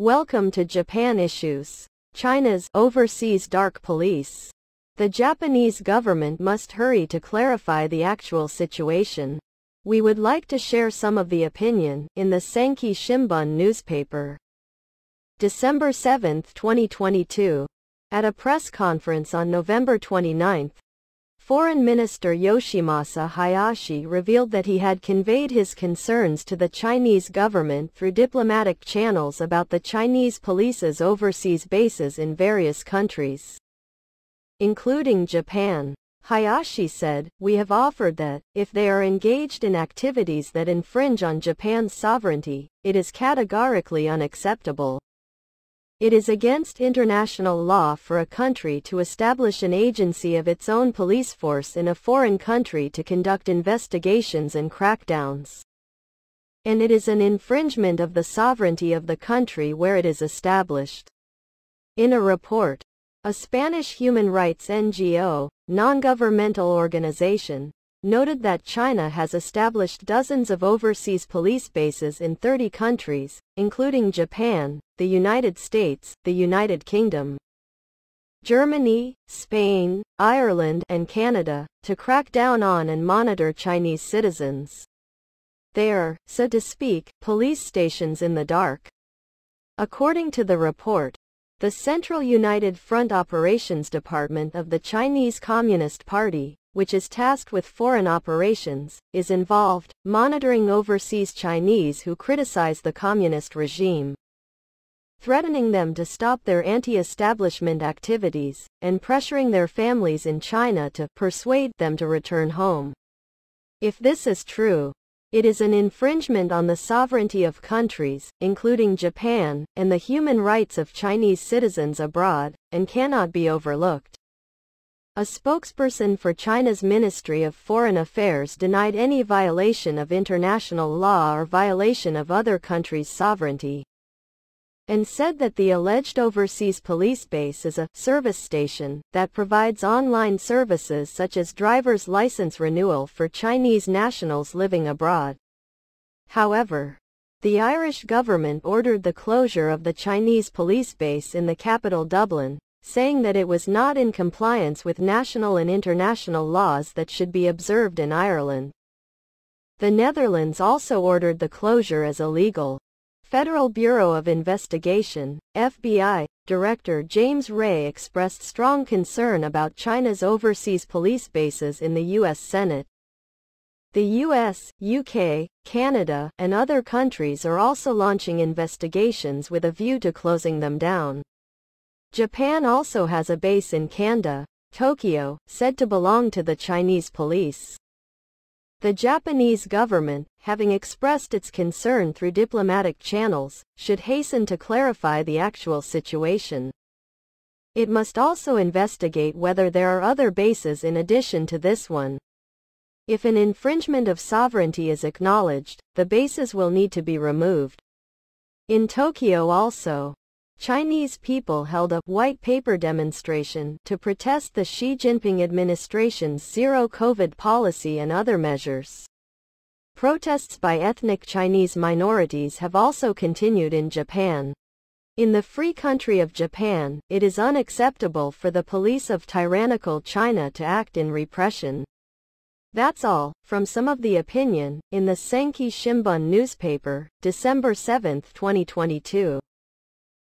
Welcome to Japan Issues. China's overseas dark police. The Japanese government must hurry to clarify the actual situation. We would like to share some of the opinion in the Sankei Shimbun newspaper. December 7, 2022. At a press conference on November 29, Foreign Minister Yoshimasa Hayashi revealed that he had conveyed his concerns to the Chinese government through diplomatic channels about the Chinese police's overseas bases in various countries, including Japan. Hayashi said, We have offered that, if they are engaged in activities that infringe on Japan's sovereignty, it is categorically unacceptable. It is against international law for a country to establish an agency of its own police force in a foreign country to conduct investigations and crackdowns. And it is an infringement of the sovereignty of the country where it is established. In a report, a Spanish human rights NGO, non-governmental organization, noted that China has established dozens of overseas police bases in 30 countries, including Japan, the United States, the United Kingdom, Germany, Spain, Ireland, and Canada, to crack down on and monitor Chinese citizens. They are, so to speak, police stations in the dark. According to the report, the Central United Front Operations Department of the Chinese Communist Party, which is tasked with foreign operations, is involved, monitoring overseas Chinese who criticize the communist regime, threatening them to stop their anti-establishment activities, and pressuring their families in China to persuade them to return home. If this is true, it is an infringement on the sovereignty of countries, including Japan, and the human rights of Chinese citizens abroad, and cannot be overlooked. A spokesperson for China's Ministry of Foreign Affairs denied any violation of international law or violation of other countries' sovereignty, and said that the alleged overseas police base is a service station that provides online services such as driver's license renewal for Chinese nationals living abroad. However, the Irish government ordered the closure of the Chinese police base in the capital Dublin, saying that it was not in compliance with national and international laws that should be observed in Ireland. The Netherlands also ordered the closure as illegal. Federal Bureau of Investigation, FBI, Director James Wray expressed strong concern about China's overseas police bases in the U.S. Senate. The US, UK, Canada, and other countries are also launching investigations with a view to closing them down. Japan also has a base in Kanda, Tokyo, said to belong to the Chinese police. The Japanese government, having expressed its concern through diplomatic channels, should hasten to clarify the actual situation. It must also investigate whether there are other bases in addition to this one. If an infringement of sovereignty is acknowledged, the bases will need to be removed. In Tokyo also, Chinese people held a white paper demonstration to protest the Xi Jinping administration's zero COVID policy and other measures. Protests by ethnic Chinese minorities have also continued in Japan. In the free country of Japan, it is unacceptable for the police of tyrannical China to act in repression. That's all, from some of the opinion, in the Sankei Shimbun newspaper, December 7, 2022.